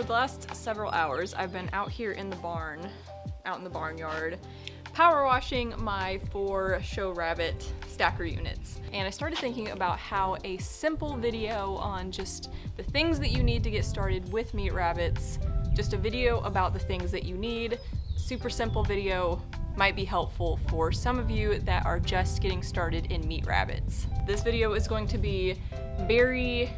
For the last several hours, I've been out here in the barn, out in the barnyard, power washing my four show rabbit stacker units. And I started thinking about how a simple video on just the things that you need to get started with meat rabbits, just a video about the things that you need, super simple video, might be helpful for some of you that are just getting started in meat rabbits. This video is going to be very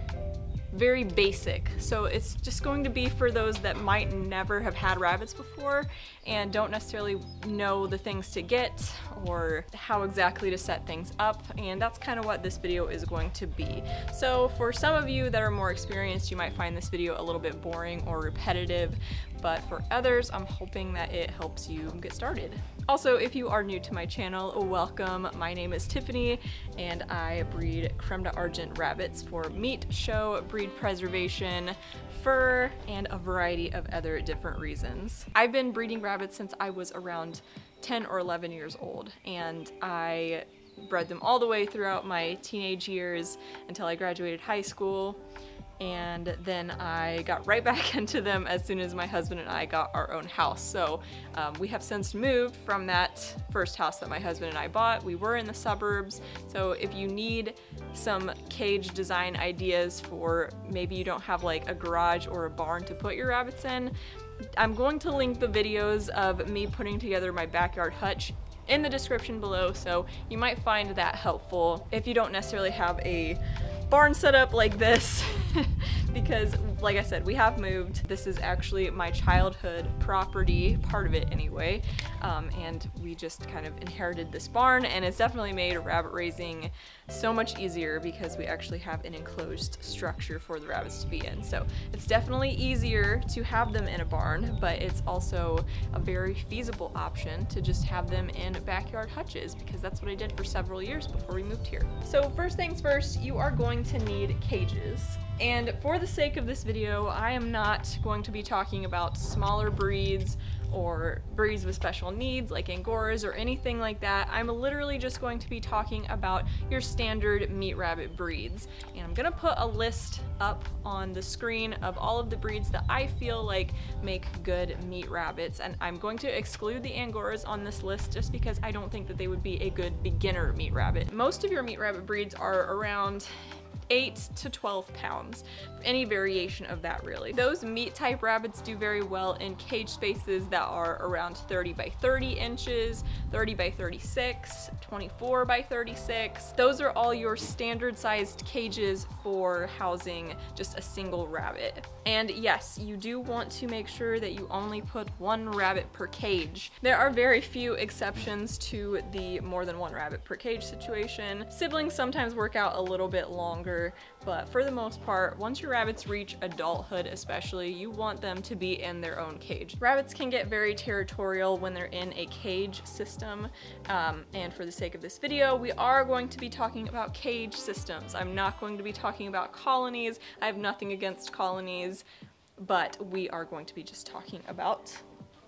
very basic. So it's just going to be for those that might never have had rabbits before and don't necessarily know the things to get or how exactly to set things up. And that's kind of what this video is going to be. So for some of you that are more experienced, you might find this video a little bit boring or repetitive, but for others, I'm hoping that it helps you get started. Also, if you are new to my channel, welcome. My name is Tiffany and I breed Creme d'Argent rabbits for meat, show, breed preservation, fur, and a variety of other different reasons. I've been breeding rabbits since I was around 10 or 11 years old and I bred them all the way throughout my teenage years until I graduated high school and then I got right back into them as soon as my husband and I got our own house. So um, we have since moved from that first house that my husband and I bought. We were in the suburbs, so if you need some cage design ideas for maybe you don't have like a garage or a barn to put your rabbits in, I'm going to link the videos of me putting together my backyard hutch in the description below, so you might find that helpful if you don't necessarily have a barn setup like this because like I said, we have moved. This is actually my childhood property, part of it anyway, um, and we just kind of inherited this barn and it's definitely made rabbit raising so much easier because we actually have an enclosed structure for the rabbits to be in. So it's definitely easier to have them in a barn, but it's also a very feasible option to just have them in backyard hutches because that's what I did for several years before we moved here. So first things first, you are going to need cages. And for the sake of this video, I am not going to be talking about smaller breeds or breeds with special needs like Angoras or anything like that. I'm literally just going to be talking about your standard meat rabbit breeds. And I'm gonna put a list up on the screen of all of the breeds that I feel like make good meat rabbits. And I'm going to exclude the Angoras on this list just because I don't think that they would be a good beginner meat rabbit. Most of your meat rabbit breeds are around 8 to 12 pounds. Any variation of that really. Those meat type rabbits do very well in cage spaces that are around 30 by 30 inches, 30 by 36, 24 by 36. Those are all your standard sized cages for housing just a single rabbit. And yes, you do want to make sure that you only put one rabbit per cage. There are very few exceptions to the more than one rabbit per cage situation. Siblings sometimes work out a little bit longer but for the most part, once your rabbits reach adulthood especially, you want them to be in their own cage. Rabbits can get very territorial when they're in a cage system, um, and for the sake of this video, we are going to be talking about cage systems. I'm not going to be talking about colonies. I have nothing against colonies, but we are going to be just talking about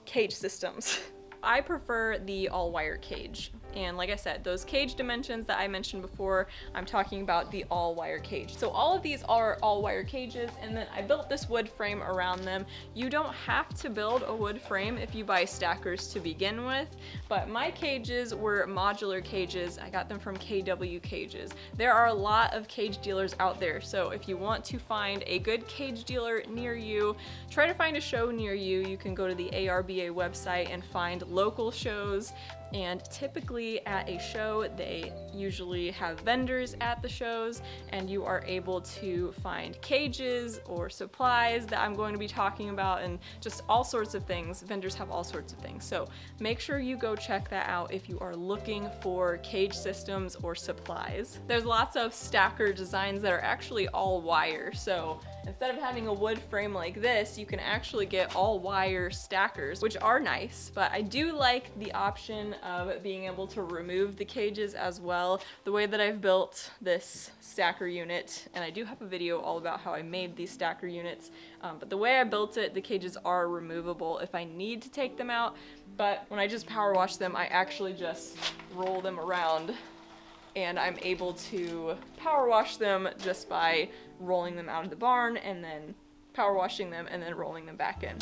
cage systems. I prefer the all wire cage. And like I said, those cage dimensions that I mentioned before, I'm talking about the all wire cage. So all of these are all wire cages and then I built this wood frame around them. You don't have to build a wood frame if you buy stackers to begin with, but my cages were modular cages. I got them from KW Cages. There are a lot of cage dealers out there, so if you want to find a good cage dealer near you, try to find a show near you. You can go to the ARBA website and find local shows and typically at a show they usually have vendors at the shows and you are able to find cages or supplies that I'm going to be talking about and just all sorts of things. Vendors have all sorts of things. So make sure you go check that out if you are looking for cage systems or supplies. There's lots of stacker designs that are actually all wire. So Instead of having a wood frame like this, you can actually get all wire stackers, which are nice, but I do like the option of being able to remove the cages as well. The way that I've built this stacker unit, and I do have a video all about how I made these stacker units, um, but the way I built it, the cages are removable if I need to take them out, but when I just power wash them, I actually just roll them around and I'm able to power wash them just by rolling them out of the barn and then power washing them, and then rolling them back in.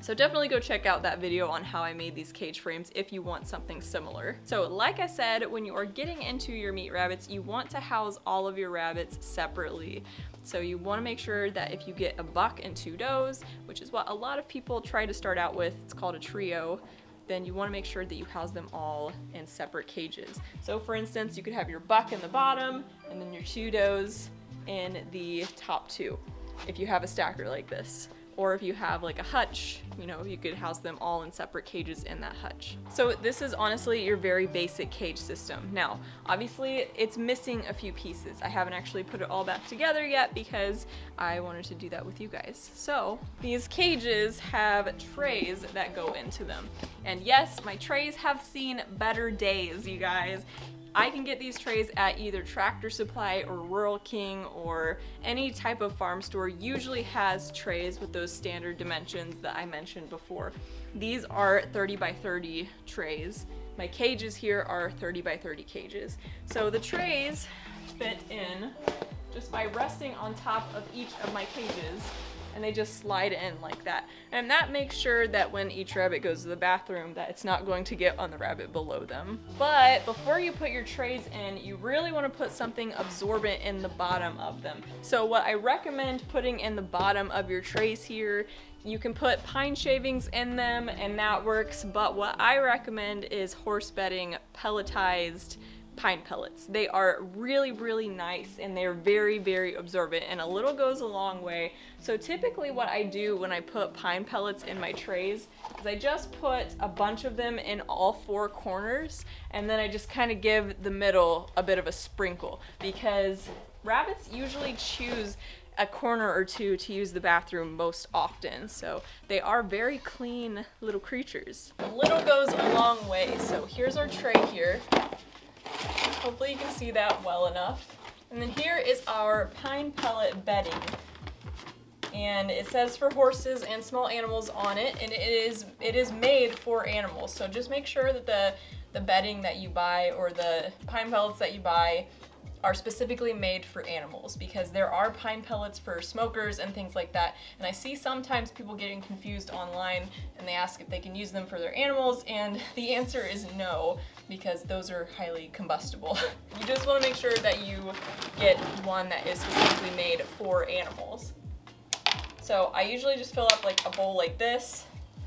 So definitely go check out that video on how I made these cage frames if you want something similar. So like I said, when you are getting into your meat rabbits, you want to house all of your rabbits separately. So you want to make sure that if you get a buck and two does, which is what a lot of people try to start out with, it's called a trio, then you want to make sure that you house them all in separate cages. So for instance, you could have your buck in the bottom and then your two does in the top two if you have a stacker like this or if you have like a hutch, you know, you could house them all in separate cages in that hutch. So this is honestly your very basic cage system. Now, obviously it's missing a few pieces. I haven't actually put it all back together yet because I wanted to do that with you guys. So these cages have trays that go into them. And yes, my trays have seen better days, you guys. I can get these trays at either Tractor Supply or Rural King or any type of farm store usually has trays with those standard dimensions that I mentioned before. These are 30 by 30 trays. My cages here are 30 by 30 cages. So the trays fit in just by resting on top of each of my cages and they just slide in like that. And that makes sure that when each rabbit goes to the bathroom that it's not going to get on the rabbit below them. But before you put your trays in, you really want to put something absorbent in the bottom of them. So what I recommend putting in the bottom of your trays here you can put pine shavings in them and that works, but what I recommend is horse bedding pelletized pine pellets. They are really, really nice and they're very, very absorbent and a little goes a long way. So typically what I do when I put pine pellets in my trays is I just put a bunch of them in all four corners and then I just kind of give the middle a bit of a sprinkle because rabbits usually choose a corner or two to use the bathroom most often. So they are very clean little creatures. A little goes a long way. So here's our tray here. Hopefully you can see that well enough. And then here is our pine pellet bedding. And it says for horses and small animals on it, and it is it is made for animals. So just make sure that the the bedding that you buy or the pine pellets that you buy are specifically made for animals because there are pine pellets for smokers and things like that. And I see sometimes people getting confused online and they ask if they can use them for their animals and the answer is no because those are highly combustible. you just want to make sure that you get one that is specifically made for animals. So I usually just fill up like a bowl like this,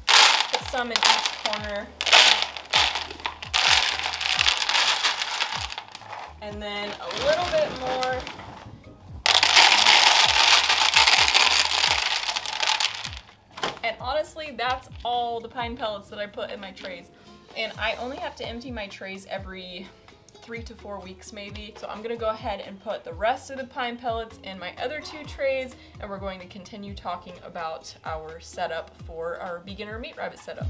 put some in each corner and then a little bit more. And honestly, that's all the pine pellets that I put in my trays. And I only have to empty my trays every three to four weeks maybe. So I'm gonna go ahead and put the rest of the pine pellets in my other two trays and we're going to continue talking about our setup for our beginner meat rabbit setup.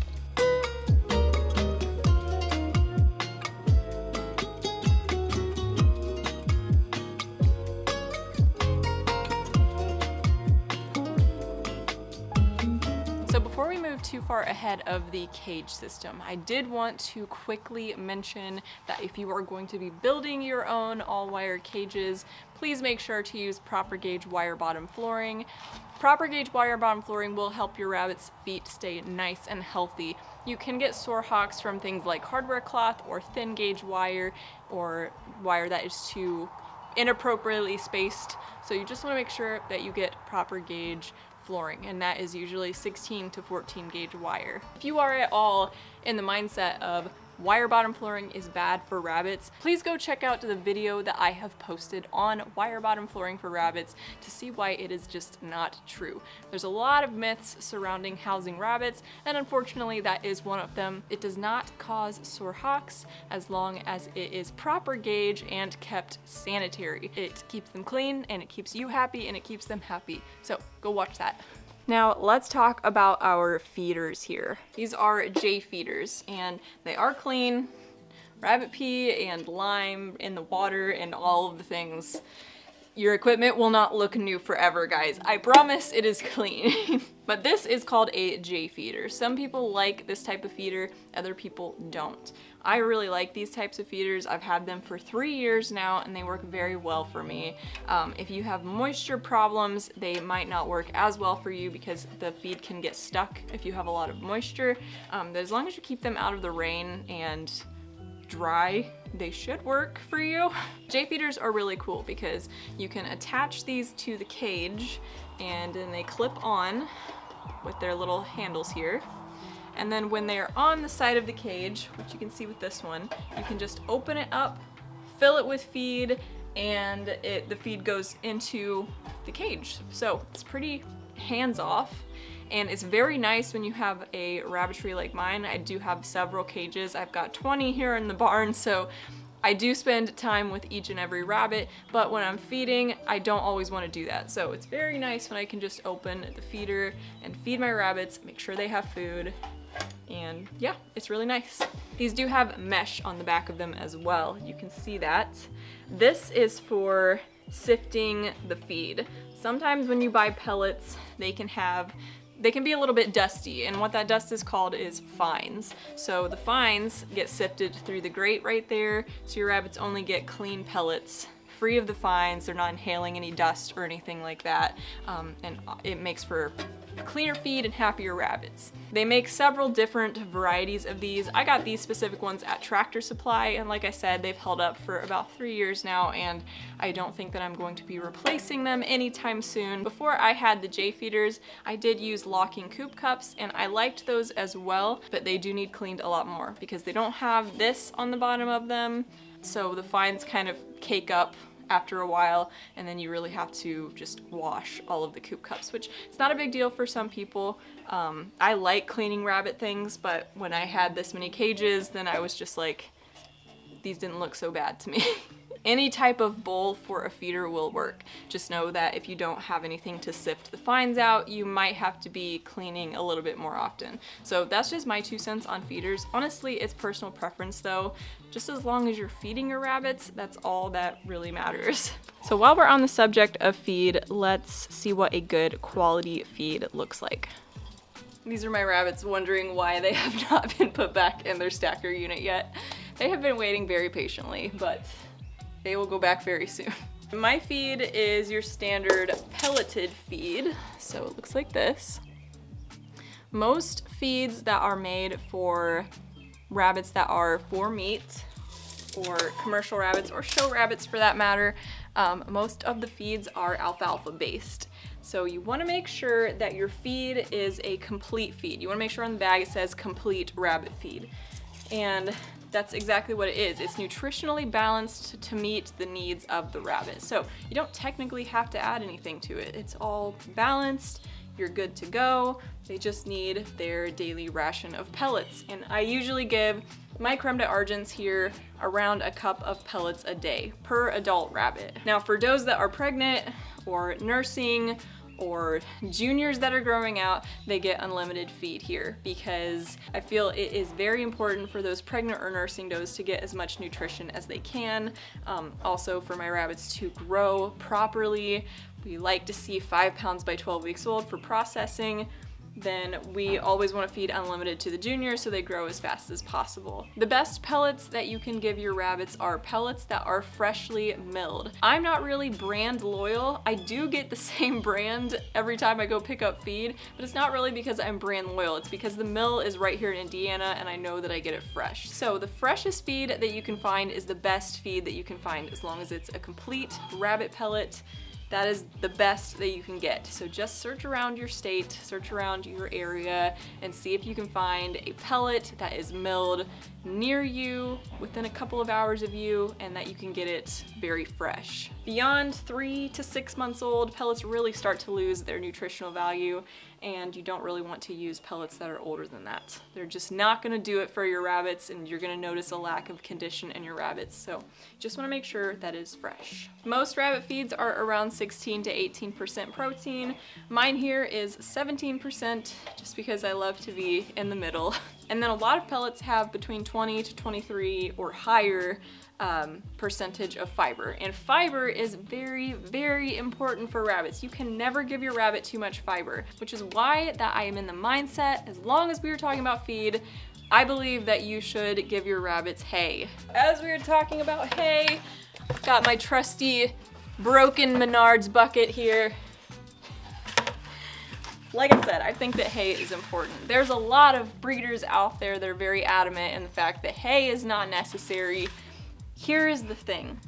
Too far ahead of the cage system. I did want to quickly mention that if you are going to be building your own all-wire cages, please make sure to use proper gauge wire bottom flooring. Proper gauge wire bottom flooring will help your rabbit's feet stay nice and healthy. You can get sore hocks from things like hardware cloth or thin gauge wire or wire that is too inappropriately spaced. So you just want to make sure that you get proper gauge flooring and that is usually 16 to 14 gauge wire. If you are at all in the mindset of wire bottom flooring is bad for rabbits, please go check out the video that I have posted on wire bottom flooring for rabbits to see why it is just not true. There's a lot of myths surrounding housing rabbits, and unfortunately that is one of them. It does not cause sore hocks as long as it is proper gauge and kept sanitary. It keeps them clean and it keeps you happy and it keeps them happy. So go watch that. Now let's talk about our feeders here. These are J feeders and they are clean. Rabbit pee and lime in the water and all of the things. Your equipment will not look new forever, guys. I promise it is clean. But this is called a J feeder. Some people like this type of feeder, other people don't. I really like these types of feeders. I've had them for three years now and they work very well for me. Um, if you have moisture problems, they might not work as well for you because the feed can get stuck if you have a lot of moisture. Um, as long as you keep them out of the rain and dry, they should work for you. J feeders are really cool because you can attach these to the cage and then they clip on with their little handles here. And then when they're on the side of the cage, which you can see with this one, you can just open it up, fill it with feed, and it, the feed goes into the cage. So it's pretty hands-off and it's very nice when you have a rabbitry like mine. I do have several cages. I've got 20 here in the barn, so I do spend time with each and every rabbit, but when I'm feeding, I don't always want to do that. So it's very nice when I can just open the feeder and feed my rabbits, make sure they have food, and yeah, it's really nice. These do have mesh on the back of them as well. You can see that. This is for sifting the feed. Sometimes when you buy pellets, they can have they can be a little bit dusty and what that dust is called is fines. So the fines get sifted through the grate right there so your rabbits only get clean pellets free of the fines, they're not inhaling any dust or anything like that, um, and it makes for cleaner feed and happier rabbits. They make several different varieties of these. I got these specific ones at Tractor Supply and like I said they've held up for about three years now and I don't think that I'm going to be replacing them anytime soon. Before I had the J feeders I did use locking coop cups and I liked those as well but they do need cleaned a lot more because they don't have this on the bottom of them so the fines kind of cake up after a while and then you really have to just wash all of the coop cups which it's not a big deal for some people. Um, I like cleaning rabbit things but when I had this many cages then I was just like these didn't look so bad to me Any type of bowl for a feeder will work. Just know that if you don't have anything to sift the fines out, you might have to be cleaning a little bit more often. So that's just my two cents on feeders. Honestly, it's personal preference though. Just as long as you're feeding your rabbits, that's all that really matters. So while we're on the subject of feed, let's see what a good quality feed looks like. These are my rabbits wondering why they have not been put back in their stacker unit yet. They have been waiting very patiently, but they will go back very soon. My feed is your standard pelleted feed, so it looks like this. Most feeds that are made for rabbits that are for meat, or commercial rabbits, or show rabbits for that matter, um, most of the feeds are alfalfa based. So you wanna make sure that your feed is a complete feed. You wanna make sure on the bag it says complete rabbit feed. And that's exactly what it is. It's nutritionally balanced to meet the needs of the rabbit. So you don't technically have to add anything to it. It's all balanced, you're good to go. They just need their daily ration of pellets. And I usually give my creme d'argents here around a cup of pellets a day per adult rabbit. Now for does that are pregnant or nursing or juniors that are growing out, they get unlimited feed here because I feel it is very important for those pregnant or nursing does to get as much nutrition as they can. Um, also for my rabbits to grow properly. We like to see five pounds by 12 weeks old for processing then we always want to feed unlimited to the juniors so they grow as fast as possible. The best pellets that you can give your rabbits are pellets that are freshly milled. I'm not really brand loyal. I do get the same brand every time I go pick up feed, but it's not really because I'm brand loyal. It's because the mill is right here in Indiana and I know that I get it fresh. So the freshest feed that you can find is the best feed that you can find as long as it's a complete rabbit pellet that is the best that you can get. So just search around your state, search around your area, and see if you can find a pellet that is milled near you, within a couple of hours of you, and that you can get it very fresh. Beyond three to six months old, pellets really start to lose their nutritional value, and you don't really want to use pellets that are older than that. They're just not gonna do it for your rabbits, and you're gonna notice a lack of condition in your rabbits, so just wanna make sure that is fresh. Most rabbit feeds are around 16 to 18% protein. Mine here is 17%, just because I love to be in the middle And then a lot of pellets have between 20 to 23 or higher um, percentage of fiber. And fiber is very, very important for rabbits. You can never give your rabbit too much fiber, which is why that I am in the mindset, as long as we were talking about feed, I believe that you should give your rabbits hay. As we were talking about hay, got my trusty broken Menards bucket here. Like I said, I think that hay is important. There's a lot of breeders out there that are very adamant in the fact that hay is not necessary here is the thing.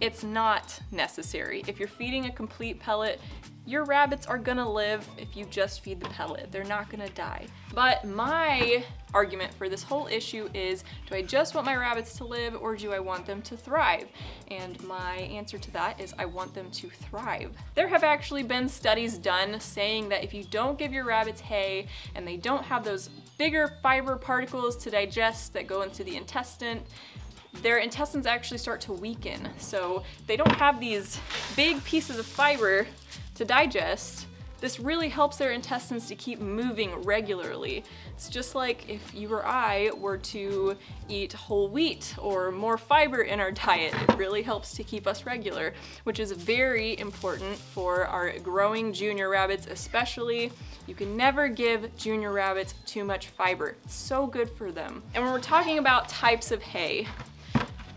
It's not necessary. If you're feeding a complete pellet, your rabbits are gonna live if you just feed the pellet. They're not gonna die. But my argument for this whole issue is, do I just want my rabbits to live or do I want them to thrive? And my answer to that is I want them to thrive. There have actually been studies done saying that if you don't give your rabbits hay and they don't have those bigger fiber particles to digest that go into the intestine, their intestines actually start to weaken. So they don't have these big pieces of fiber to digest. This really helps their intestines to keep moving regularly. It's just like if you or I were to eat whole wheat or more fiber in our diet, it really helps to keep us regular, which is very important for our growing junior rabbits especially. You can never give junior rabbits too much fiber. It's so good for them. And when we're talking about types of hay,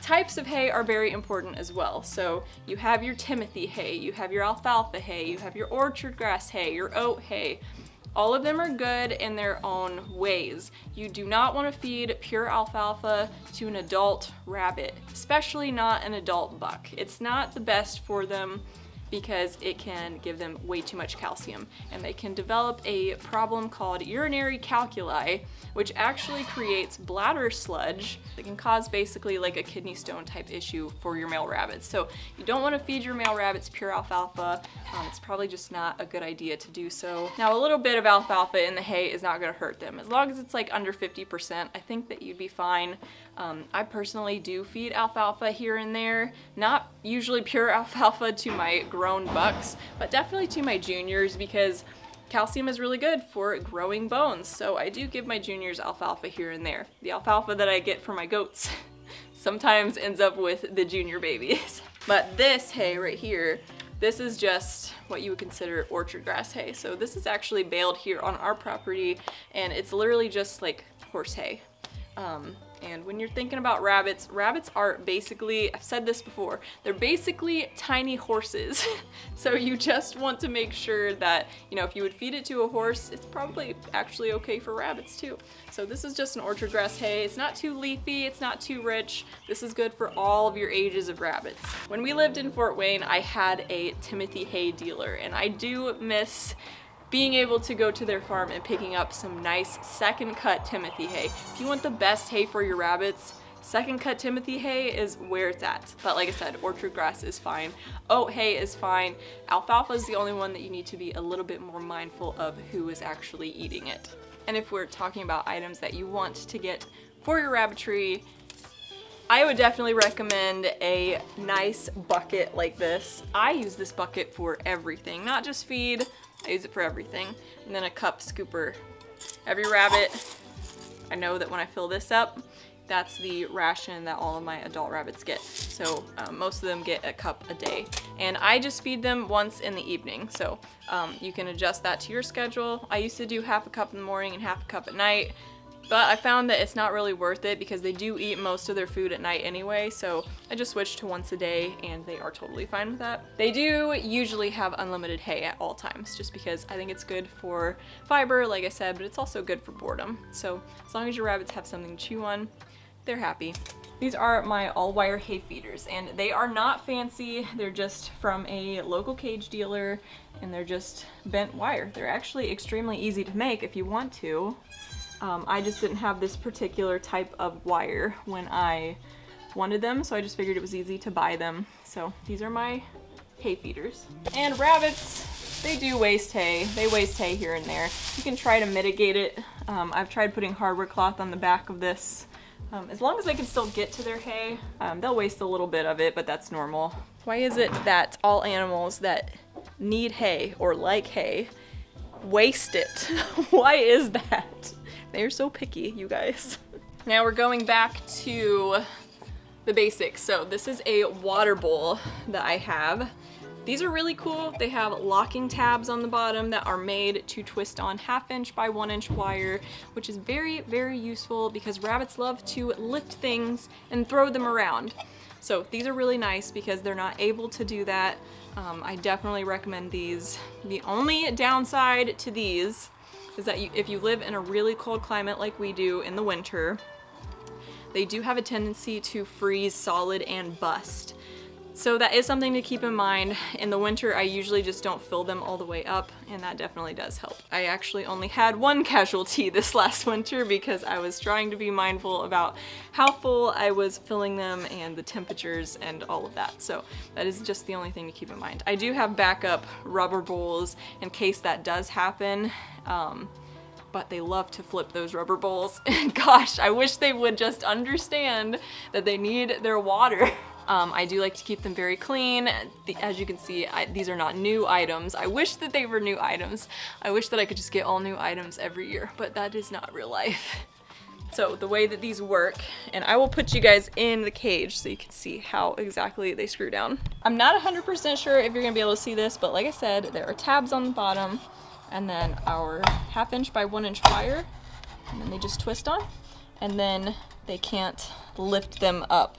Types of hay are very important as well. So you have your Timothy hay, you have your alfalfa hay, you have your orchard grass hay, your oat hay. All of them are good in their own ways. You do not want to feed pure alfalfa to an adult rabbit, especially not an adult buck. It's not the best for them because it can give them way too much calcium and they can develop a problem called urinary calculi which actually creates bladder sludge that can cause basically like a kidney stone type issue for your male rabbits. So you don't want to feed your male rabbits pure alfalfa. Um, it's probably just not a good idea to do so. Now a little bit of alfalfa in the hay is not going to hurt them. As long as it's like under 50%, I think that you'd be fine. Um, I personally do feed alfalfa here and there, not usually pure alfalfa to my grown bucks, but definitely to my juniors because calcium is really good for growing bones. So I do give my juniors alfalfa here and there. The alfalfa that I get for my goats sometimes ends up with the junior babies. But this hay right here, this is just what you would consider orchard grass hay. So this is actually baled here on our property and it's literally just like horse hay. Um, and when you're thinking about rabbits, rabbits are basically, I've said this before, they're basically tiny horses. so you just want to make sure that, you know, if you would feed it to a horse, it's probably actually okay for rabbits too. So this is just an orchard grass hay. It's not too leafy, it's not too rich. This is good for all of your ages of rabbits. When we lived in Fort Wayne, I had a Timothy hay dealer and I do miss being able to go to their farm and picking up some nice second cut Timothy hay. If you want the best hay for your rabbits, second cut Timothy hay is where it's at. But like I said, orchard grass is fine. Oat hay is fine. Alfalfa is the only one that you need to be a little bit more mindful of who is actually eating it. And if we're talking about items that you want to get for your rabbitry, I would definitely recommend a nice bucket like this. I use this bucket for everything, not just feed, I use it for everything. And then a cup scooper. Every rabbit, I know that when I fill this up, that's the ration that all of my adult rabbits get. So um, most of them get a cup a day. And I just feed them once in the evening. So um, you can adjust that to your schedule. I used to do half a cup in the morning and half a cup at night. But I found that it's not really worth it because they do eat most of their food at night anyway, so I just switched to once a day and they are totally fine with that. They do usually have unlimited hay at all times just because I think it's good for fiber, like I said, but it's also good for boredom. So as long as your rabbits have something to chew on, they're happy. These are my all-wire hay feeders, and they are not fancy. They're just from a local cage dealer, and they're just bent wire. They're actually extremely easy to make if you want to. Um, I just didn't have this particular type of wire when I wanted them, so I just figured it was easy to buy them. So these are my hay feeders. And rabbits, they do waste hay. They waste hay here and there. You can try to mitigate it. Um, I've tried putting hardware cloth on the back of this. Um, as long as they can still get to their hay, um, they'll waste a little bit of it, but that's normal. Why is it that all animals that need hay or like hay waste it? Why is that? They are so picky, you guys. now we're going back to the basics. So this is a water bowl that I have. These are really cool. They have locking tabs on the bottom that are made to twist on half inch by one inch wire, which is very, very useful because rabbits love to lift things and throw them around. So these are really nice because they're not able to do that. Um, I definitely recommend these. The only downside to these is that you, if you live in a really cold climate like we do in the winter, they do have a tendency to freeze solid and bust. So that is something to keep in mind. In the winter, I usually just don't fill them all the way up, and that definitely does help. I actually only had one casualty this last winter because I was trying to be mindful about how full I was filling them and the temperatures and all of that. So that is just the only thing to keep in mind. I do have backup rubber bowls in case that does happen. Um, but they love to flip those rubber bowls. And gosh, I wish they would just understand that they need their water. Um, I do like to keep them very clean. The, as you can see, I, these are not new items. I wish that they were new items. I wish that I could just get all new items every year, but that is not real life. So the way that these work, and I will put you guys in the cage so you can see how exactly they screw down. I'm not 100% sure if you're gonna be able to see this, but like I said, there are tabs on the bottom and then our half inch by one inch wire, and then they just twist on, and then they can't lift them up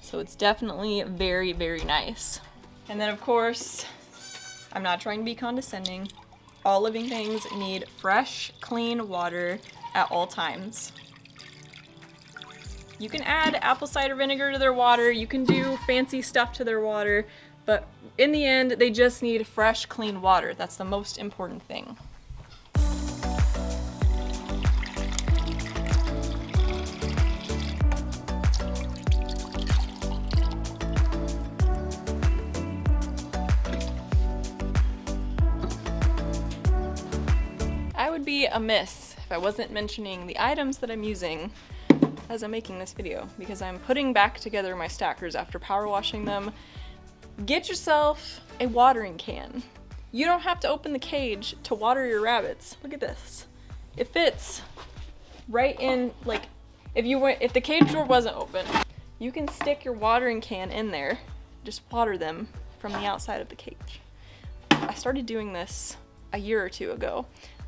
so it's definitely very, very nice. And then of course, I'm not trying to be condescending. All living things need fresh, clean water at all times. You can add apple cider vinegar to their water, you can do fancy stuff to their water, but in the end, they just need fresh, clean water. That's the most important thing. I would be amiss if I wasn't mentioning the items that I'm using as I'm making this video because I'm putting back together my stackers after power washing them. Get yourself a watering can. You don't have to open the cage to water your rabbits. Look at this. It fits right in, like, if you went, if the cage door wasn't open, you can stick your watering can in there, just water them from the outside of the cage. I started doing this a year or two ago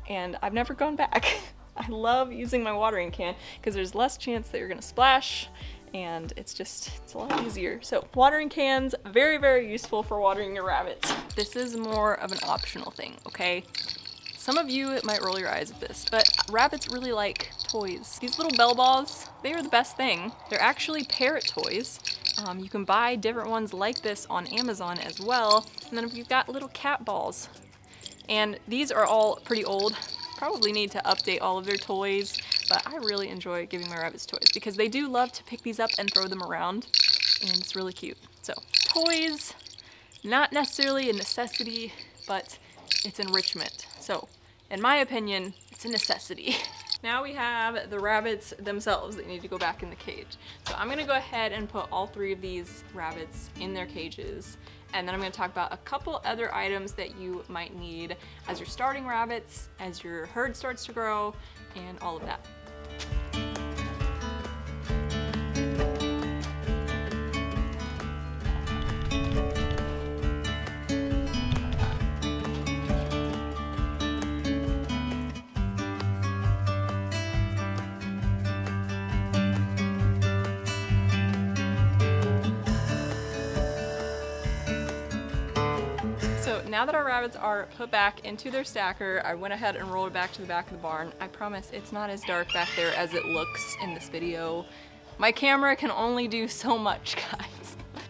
and I've never gone back. I love using my watering can because there's less chance that you're gonna splash and it's just, it's a lot easier. So watering cans, very, very useful for watering your rabbits. This is more of an optional thing, okay? Some of you might roll your eyes at this, but rabbits really like toys. These little bell balls, they are the best thing. They're actually parrot toys. Um, you can buy different ones like this on Amazon as well. And then if you've got little cat balls, and these are all pretty old. Probably need to update all of their toys, but I really enjoy giving my rabbits toys because they do love to pick these up and throw them around, and it's really cute. So, toys, not necessarily a necessity, but it's enrichment. So, in my opinion, it's a necessity. Now we have the rabbits themselves that need to go back in the cage. So I'm gonna go ahead and put all three of these rabbits in their cages and then I'm going to talk about a couple other items that you might need as you're starting rabbits, as your herd starts to grow, and all of that. Now that our rabbits are put back into their stacker, I went ahead and rolled it back to the back of the barn. I promise it's not as dark back there as it looks in this video. My camera can only do so much, guys.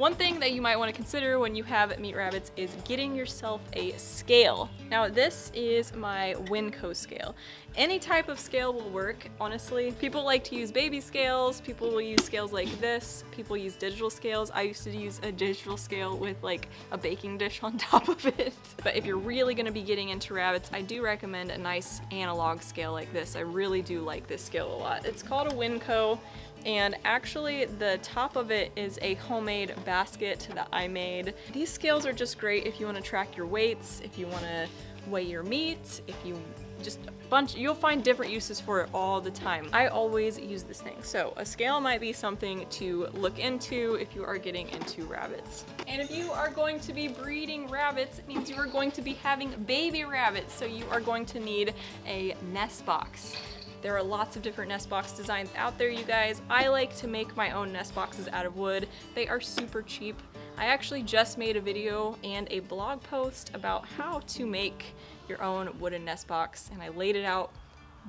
One thing that you might want to consider when you have meat rabbits is getting yourself a scale. Now this is my Winco scale. Any type of scale will work, honestly. People like to use baby scales, people will use scales like this, people use digital scales. I used to use a digital scale with like a baking dish on top of it. But if you're really gonna be getting into rabbits, I do recommend a nice analog scale like this. I really do like this scale a lot. It's called a Winco and actually the top of it is a homemade basket that I made. These scales are just great if you want to track your weights, if you want to weigh your meat, if you just a bunch, you'll find different uses for it all the time. I always use this thing. So a scale might be something to look into if you are getting into rabbits. And if you are going to be breeding rabbits, it means you are going to be having baby rabbits. So you are going to need a nest box. There are lots of different nest box designs out there, you guys. I like to make my own nest boxes out of wood. They are super cheap. I actually just made a video and a blog post about how to make your own wooden nest box and I laid it out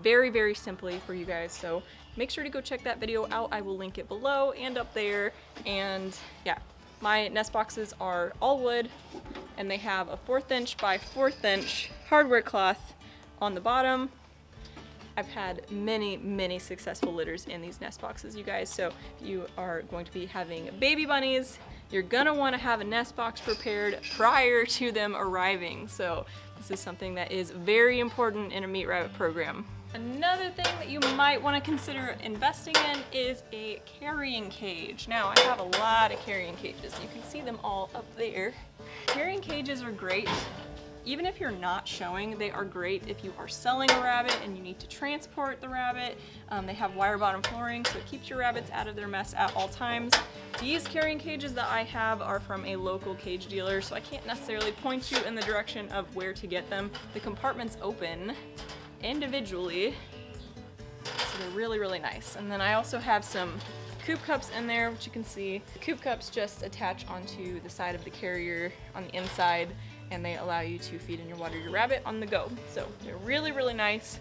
very, very simply for you guys. So make sure to go check that video out. I will link it below and up there. And yeah, my nest boxes are all wood and they have a fourth inch by fourth inch hardware cloth on the bottom. I've had many, many successful litters in these nest boxes, you guys. So if you are going to be having baby bunnies, you're gonna wanna have a nest box prepared prior to them arriving. So this is something that is very important in a meat rabbit program. Another thing that you might want to consider investing in is a carrying cage. Now I have a lot of carrying cages. You can see them all up there. Carrying cages are great even if you're not showing, they are great if you are selling a rabbit and you need to transport the rabbit. Um, they have wire bottom flooring, so it keeps your rabbits out of their mess at all times. These carrying cages that I have are from a local cage dealer, so I can't necessarily point you in the direction of where to get them. The compartments open individually, so they're really, really nice. And then I also have some coop cups in there, which you can see. The coop cups just attach onto the side of the carrier on the inside and they allow you to feed and your water your rabbit on the go. So they're really, really nice.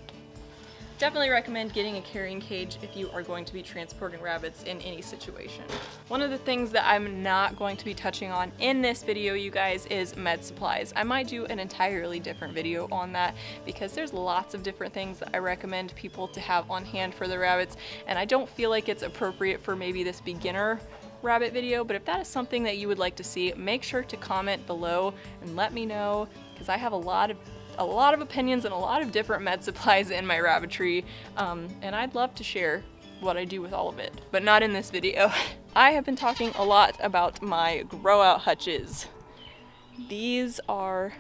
Definitely recommend getting a carrying cage if you are going to be transporting rabbits in any situation. One of the things that I'm not going to be touching on in this video, you guys, is med supplies. I might do an entirely different video on that because there's lots of different things that I recommend people to have on hand for their rabbits and I don't feel like it's appropriate for maybe this beginner rabbit video, but if that is something that you would like to see, make sure to comment below and let me know because I have a lot of a lot of opinions and a lot of different med supplies in my rabbitry um, and I'd love to share what I do with all of it, but not in this video. I have been talking a lot about my grow out hutches. These are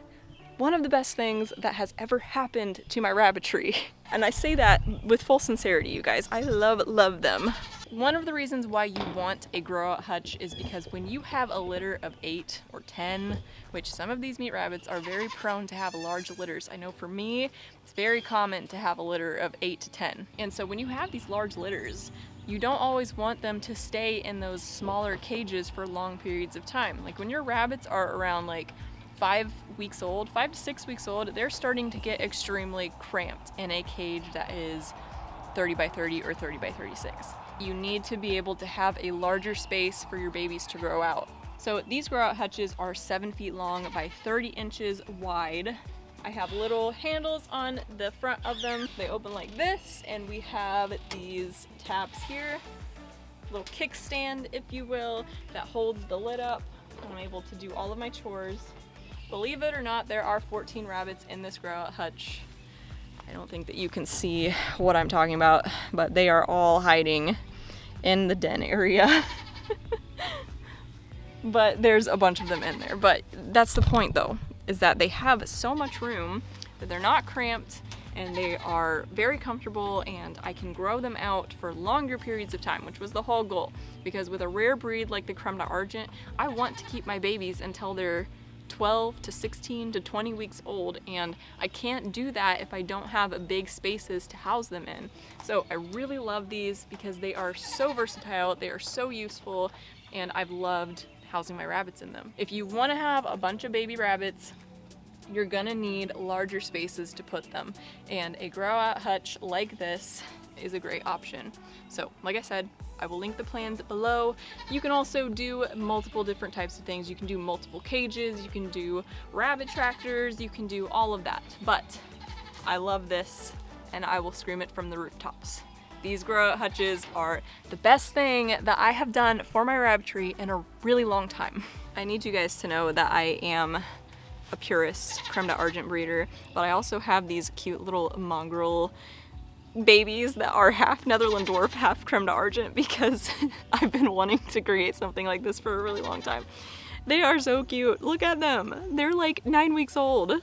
one of the best things that has ever happened to my rabbitry. And I say that with full sincerity, you guys. I love, love them. One of the reasons why you want a grow out hutch is because when you have a litter of eight or 10, which some of these meat rabbits are very prone to have large litters. I know for me, it's very common to have a litter of eight to 10. And so when you have these large litters, you don't always want them to stay in those smaller cages for long periods of time. Like when your rabbits are around like five weeks old, five to six weeks old, they're starting to get extremely cramped in a cage that is 30 by 30 or 30 by 36 you need to be able to have a larger space for your babies to grow out. So these grow out hutches are seven feet long by 30 inches wide. I have little handles on the front of them. They open like this and we have these tabs here, little kickstand if you will, that holds the lid up. I'm able to do all of my chores. Believe it or not, there are 14 rabbits in this grow out hutch. I don't think that you can see what I'm talking about, but they are all hiding in the den area. but there's a bunch of them in there. But that's the point though, is that they have so much room that they're not cramped and they are very comfortable and I can grow them out for longer periods of time, which was the whole goal. Because with a rare breed like the Creme d'Argent, I want to keep my babies until they're 12 to 16 to 20 weeks old and I can't do that if I don't have big spaces to house them in. So I really love these because they are so versatile, they are so useful, and I've loved housing my rabbits in them. If you want to have a bunch of baby rabbits, you're gonna need larger spaces to put them. And a grow out hutch like this is a great option. So like I said, I will link the plans below. You can also do multiple different types of things. You can do multiple cages, you can do rabbit tractors, you can do all of that. But I love this and I will scream it from the rooftops. These grow-out hutches are the best thing that I have done for my rabbitry in a really long time. I need you guys to know that I am a purist Creme d'Argent breeder, but I also have these cute little mongrel babies that are half Netherland Dwarf, half Creme d'Argent because I've been wanting to create something like this for a really long time. They are so cute. Look at them. They're like nine weeks old.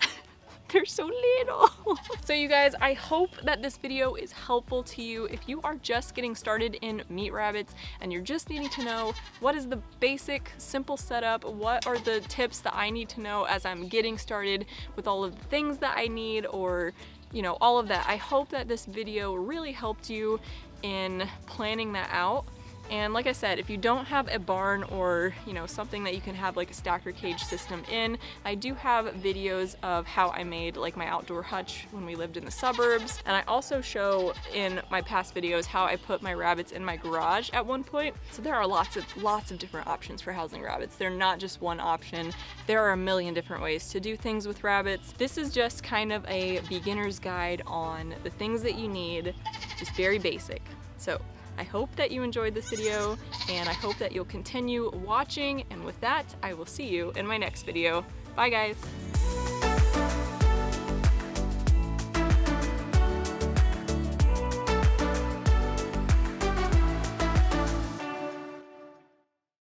They're so little. so you guys, I hope that this video is helpful to you. If you are just getting started in meat rabbits and you're just needing to know what is the basic, simple setup, what are the tips that I need to know as I'm getting started with all of the things that I need or you know, all of that. I hope that this video really helped you in planning that out. And like I said, if you don't have a barn or, you know, something that you can have like a stacker cage system in, I do have videos of how I made like my outdoor hutch when we lived in the suburbs. And I also show in my past videos how I put my rabbits in my garage at one point. So there are lots of, lots of different options for housing rabbits. They're not just one option. There are a million different ways to do things with rabbits. This is just kind of a beginner's guide on the things that you need, just very basic. So I hope that you enjoyed this video and I hope that you'll continue watching and with that I will see you in my next video. Bye guys!